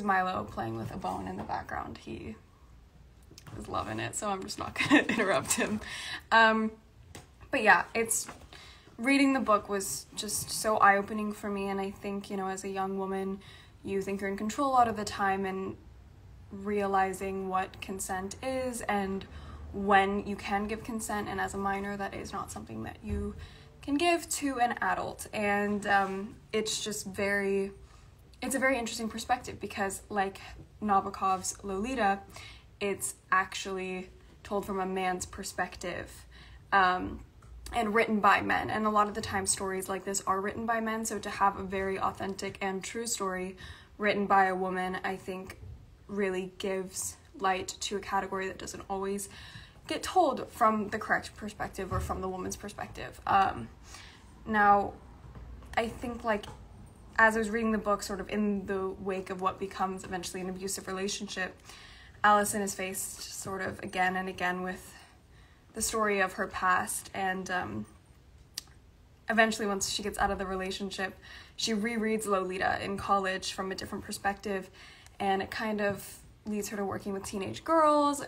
is Milo playing with a bone in the background. He is loving it, so I'm just not gonna interrupt him. Um, but yeah, it's reading the book was just so eye opening for me, and I think you know, as a young woman, you think you're in control a lot of the time, and realizing what consent is and when you can give consent, and as a minor, that is not something that you can give to an adult, and um, it's just very. It's a very interesting perspective because, like Nabokov's Lolita, it's actually told from a man's perspective um, and written by men. And a lot of the time, stories like this are written by men. So to have a very authentic and true story written by a woman, I think really gives light to a category that doesn't always get told from the correct perspective or from the woman's perspective. Um, now, I think like as I was reading the book, sort of in the wake of what becomes eventually an abusive relationship, Allison is faced sort of again and again with the story of her past. And um, eventually once she gets out of the relationship she rereads lolita in college from a different perspective. And it kind of leads her to working with teenage girls